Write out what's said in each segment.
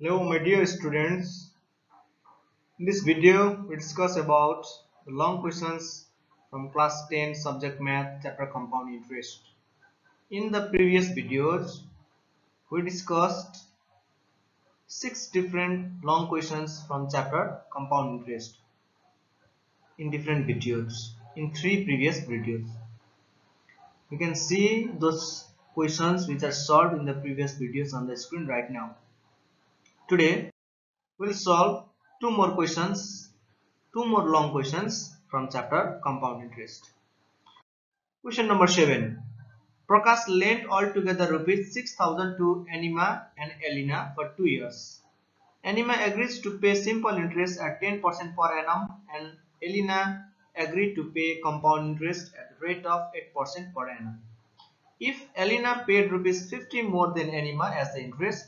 Hello my dear students. In this video we discuss about the long questions from class 10 subject math chapter compound interest. In the previous videos we discussed six different long questions from chapter compound interest in different videos in three previous videos. You can see those questions which are solved in the previous videos on the screen right now. Today we'll solve two more questions, two more long questions from chapter compound interest. Question number 7. Prakash lent altogether rupees 6000 to Anima and Elena for 2 years. Anima agrees to pay simple interest at 10% per annum and Elena agreed to pay compound interest at the rate of 8% per annum. If Elena paid rupees 50 more than Anima as the interest,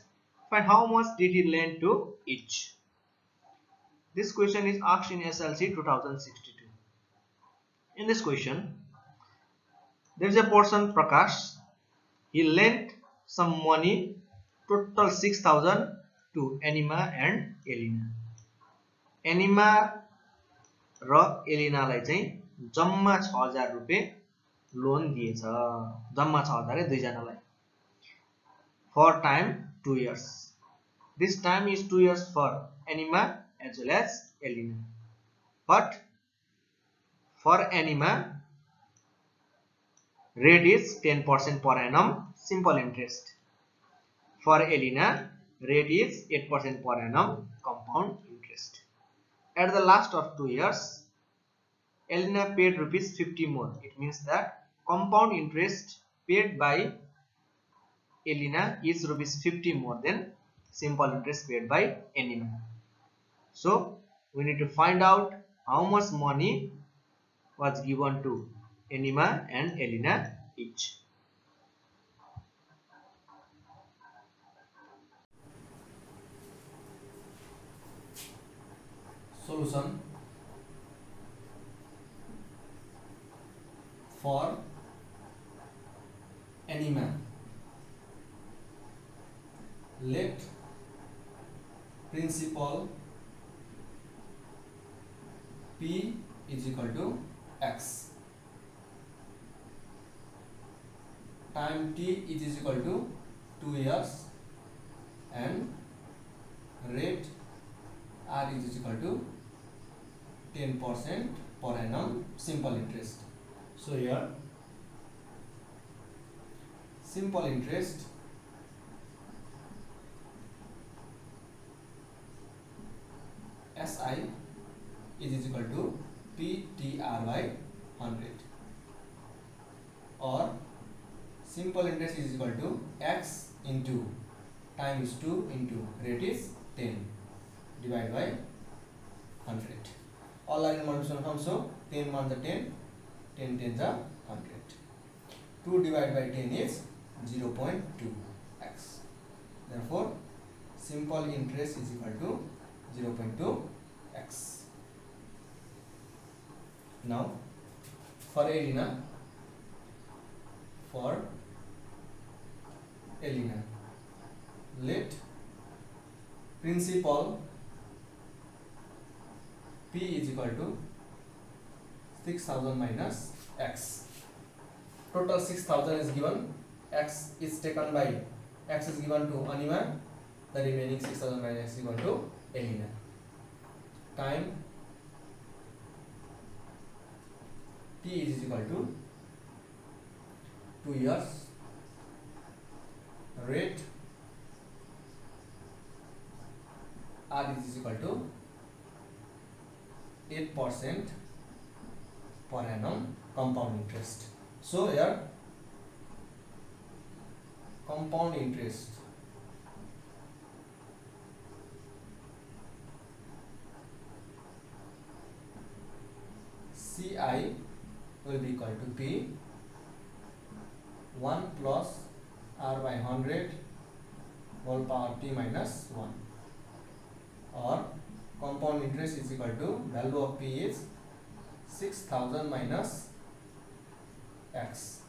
find how much did he lend to each. This question is asked in SLC 2062. In this question, there is a person Prakash. He lent some money, total 6000 to Anima and Elena. Anima र एलिनालाई चाहिँ जम्मा छ हजार रुपियाँ loan दिएछ जम्मा छ हजार दुईजनालाई for time 2 years. This time is 2 years for anima as well as Elena. But for anima, rate is 10% per annum simple interest. For Elena, rate is 8% per annum compound interest. At the last of 2 years, Elena paid rupees 50 more. It means that compound interest paid by Elena is rupees 50 more than simple interest paid by Elena so we need to find out how much money was given to Anima and Elena each. solution for anima let principal p is equal to x. Time t it is equal to 2 years and rate r is equal to 10 percent per annum simple interest. So here simple interest is equal to ptr by 100 or simple interest is equal to x into time is 2 into rate is 10 divided by 100 all are in multiplication form so 10 1 the 10 10 10 the 100 2 divided by 10 is 0 0.2 x. Therefore simple interest is equal to 0 0.2 x now for Elena for Elena let principal P is equal to 6000 minus x total 6000 is given x is taken by x is given to Anima the remaining 6000 minus x is equal to Elena time t is equal to 2 years rate r is equal to 8 percent per annum compound interest. So here compound interest ci will be equal to p. 1 plus r by 100 whole power t minus 1 or compound interest is equal to value of p is 6000 minus x.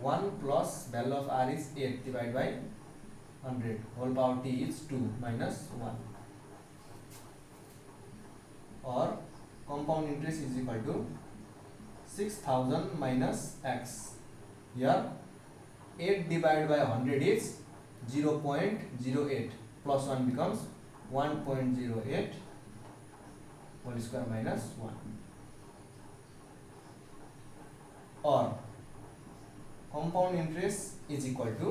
1 plus value of r is 8 divided by 100 whole power t is 2 minus 1 or compound interest is equal to 6000 minus x. Here 8 divided by 100 is 0.08 plus 1 becomes 1.08 whole square minus 1 or compound interest is equal to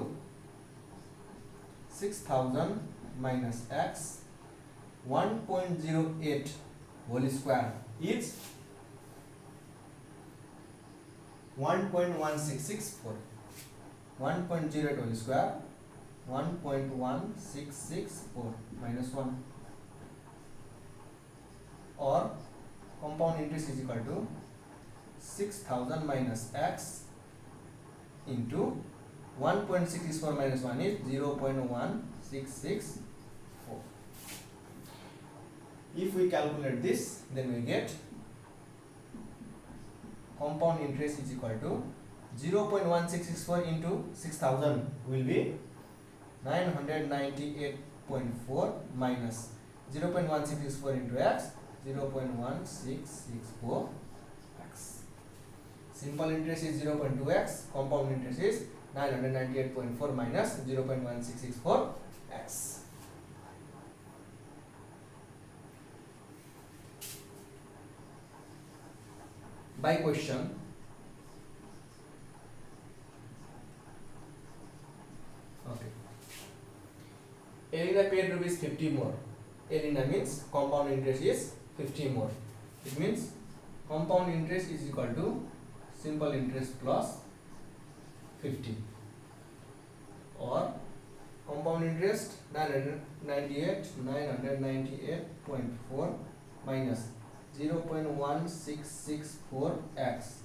6000 minus x 1.08 whole square is 1.1664 1.08 whole square 1.1664 minus 1 or compound interest is equal to 6000 minus x into 1.64 minus 1 is 0.1664 if we calculate this then we get compound interest is equal to 0.1664 into 6000 will be 998.4 minus 0.1664 into x 0.1664 x. Simple interest is 0.2x compound interest is 998.4 minus 0.1664 x by question. Okay. Elena paid rupees 50 more. Elena means compound interest is 50 more. It means compound interest is equal to simple interest plus 50 or compound interest 998 998.4 minus 0.1664 x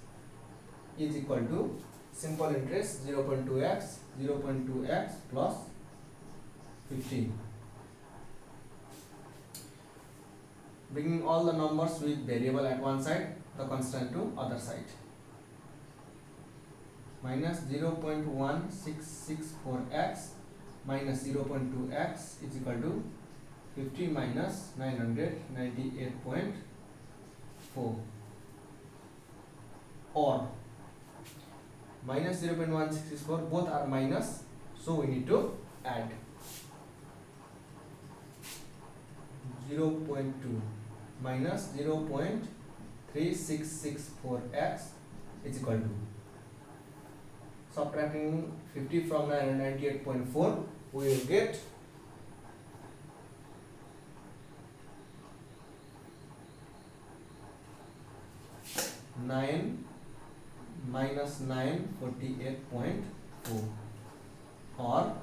is equal to simple interest 0.2x 0.2x plus 15 bringing all the numbers with variable at one side the constant to other side. Minus 0.1664x minus 0.2x is equal to 50 minus 998.4 or minus 0.164 both are minus so we need to add. 0.2 minus 0.3664x is equal to subtracting 50 from 998.4 we will get nine minus nine forty eight point four or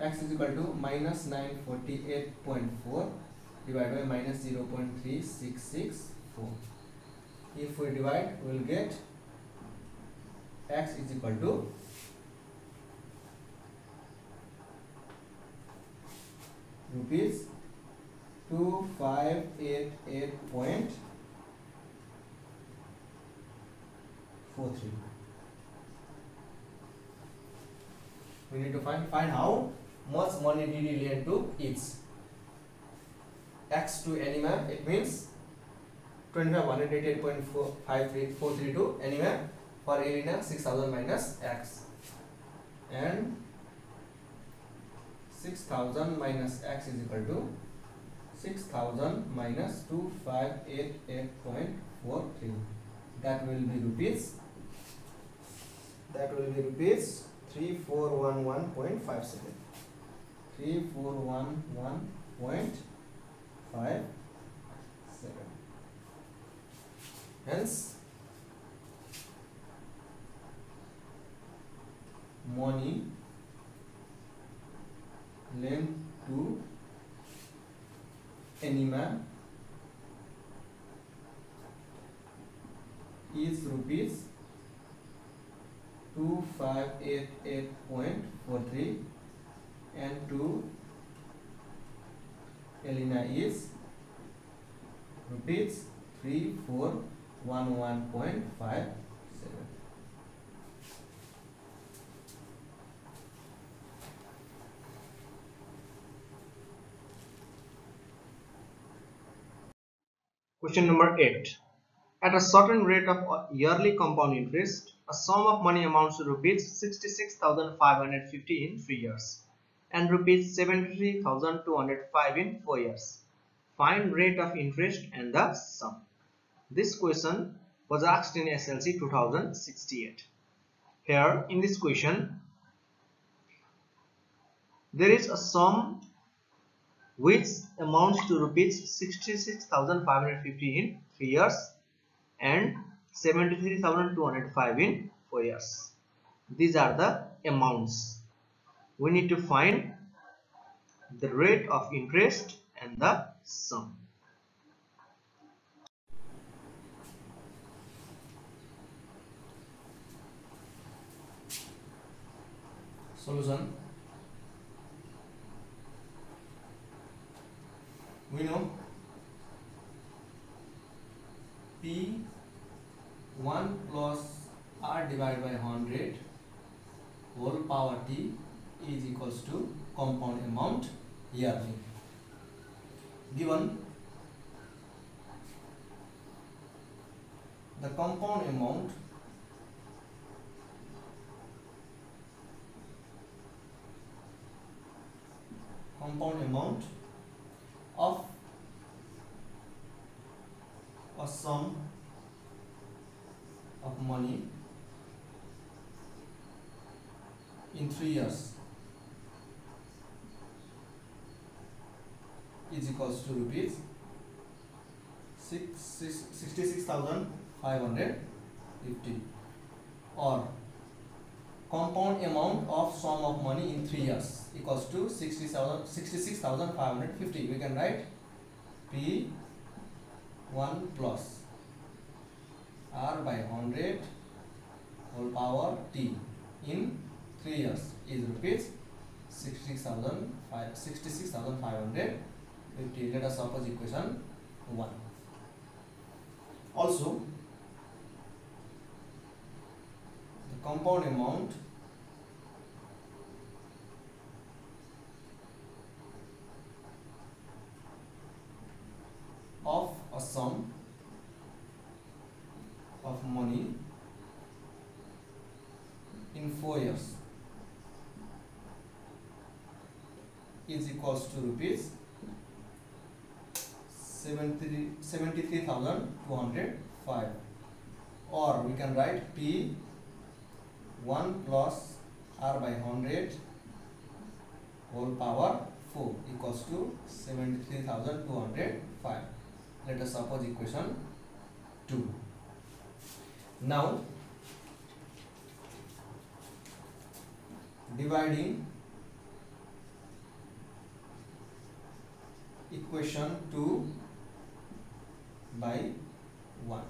x is equal to minus nine forty eight point four divided by minus zero point three six six four. If we divide, we will get x is equal to rupees two We need to find find how much money did he lend to each. X to any anywhere it means twenty five one hundred eighty eight point four five three four three to Anima for Elena six thousand minus x and six thousand minus x is equal to six thousand minus two five eight eight point four three. That will be rupees. That will be rupees three four one one point five seven. Three four one one point five seven. Hence, money lent to Anima is rupees 2588.43 and two. Elena is rupees 3411.57. Question number 8. At a certain rate of yearly compound interest, a sum of money amounts to rupees 66,550 in 3 years and rupees 73,205 in 4 years. Find rate of interest and the sum. This question was asked in SLC 2068. Here in this question, there is a sum which amounts to rupees 66,550 in 3 years and 73,205 in 4 years. These are the amounts. We need to find the rate of interest and the sum. Solution we know P 1 plus R divided by 100 whole power T is equals to compound amount yearly. Given the compound amount compound amount of a sum money in three years is equals to rupees six, six, 66,550 or compound amount of sum of money in three years equals to 60,000 66,550 we can write P 1 plus R by 100 whole power T in 3 years. Is rupees 66,550 let us suppose equation 1 also the compound amount of a sum of money in 4 years. Is equals to rupees 73 73,205 or we can write P 1 plus R by 100 whole power 4 equals to 73,205 let us suppose equation 2 now, dividing equation 2 by 1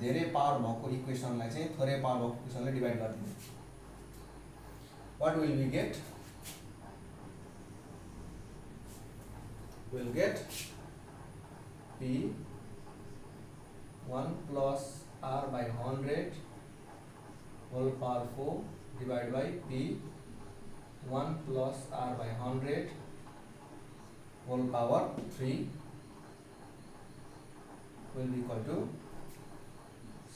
धेरै power भएको इक्वेसनलाई चाहिँ थोरै power भएको इक्वेसनले divide गरिदिने। What will be get will get P one plus R by 100 whole power 4 divided by P 1 plus R by 100 whole power 3 will be equal to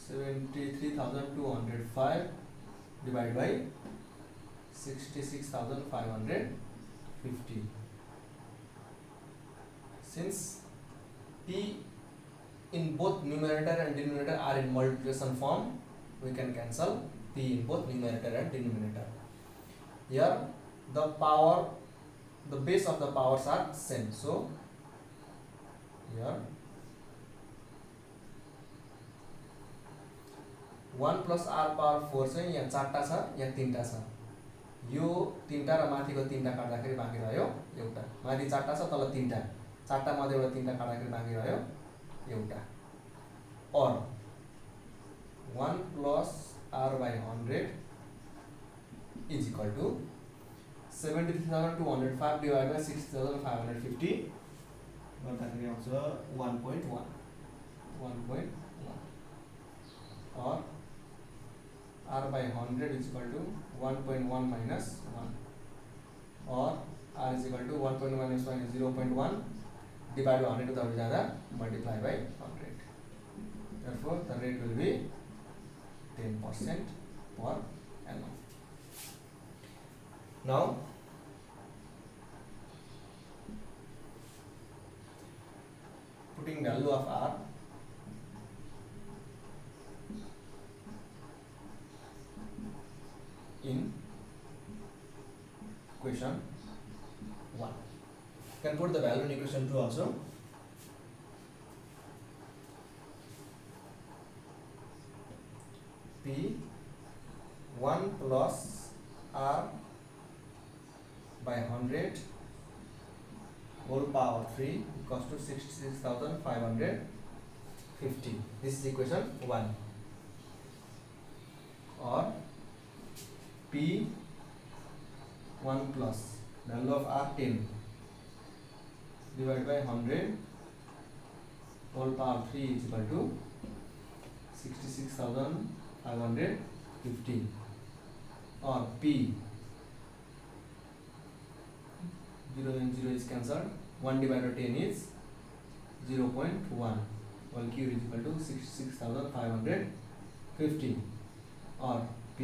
73,205 divided by 66,550 since P in both numerator and denominator are in multiplication form we can cancel p in both numerator and denominator here the power the base of the powers are same so here one plus R power four चाहिँ यहाँ चारवटा छ यहाँ तिनवटा छ यो तिनवटा र माथिको तिनवटा काट्दाखेरि बाँकी रह्यो एउटा माथि चारवटा छ तल तिनवटा चारवटा मध्येबाट तिनवटा काट्दाखेरि बाँकी रह्यो एटा और one plus R by hundred is equal to seventy three thousand two hundred five divide by six thousand five hundred fifty गर्दाखेरि आउँछ one one one one point one और R by hundred is equal to one point one minus one और R is equal to one point minus one zero point one divide by 100 without ज़्यादा multiply by 100 therefore the rate will be 10 percent per annum now putting value of r in equation 1 can put the value in equation 2 also. P 1 plus r by 100 whole power 3 equals to 66550 this is equation 1 or p 1 plus value of r 10 divided by 100 whole power 3 is equal to 66550 or p 0 and 0 is cancelled 1 divided by 10 is 0 0.1 whole cube is equal to 66550 or p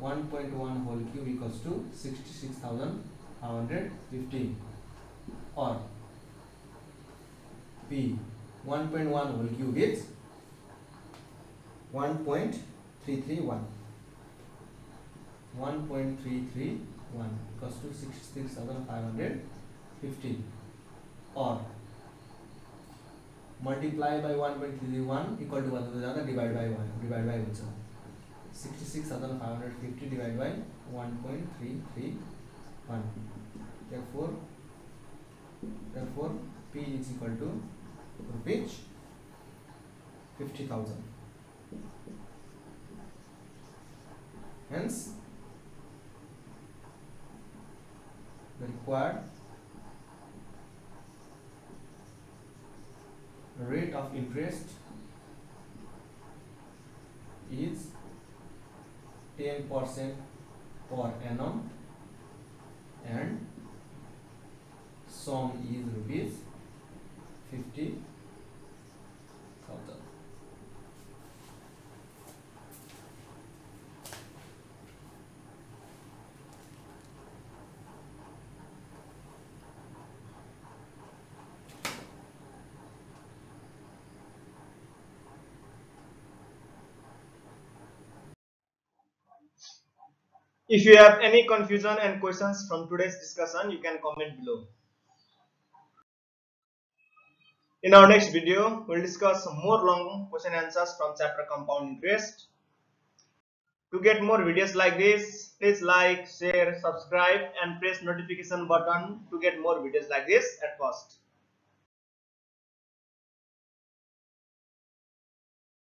1.1 whole cube equals to 66550 on. P 1.1 whole cube is 1.331 1.331 cos 66515 or multiply by one point three one equal to भाई ज़्यादा divide by one divide by हो sixty six thousand five hundred fifty divide by one point three three one four therefore p is equal to rupees 50000 hence the required rate of interest is 10 percent per annum and sum is rupees 50 thousand If you have any confusion and questions from today's discussion, you can comment below. In our next video, we'll discuss more long question answers from chapter compound interest. To get more videos like this, please like, share, subscribe and press notification button to get more videos like this at first.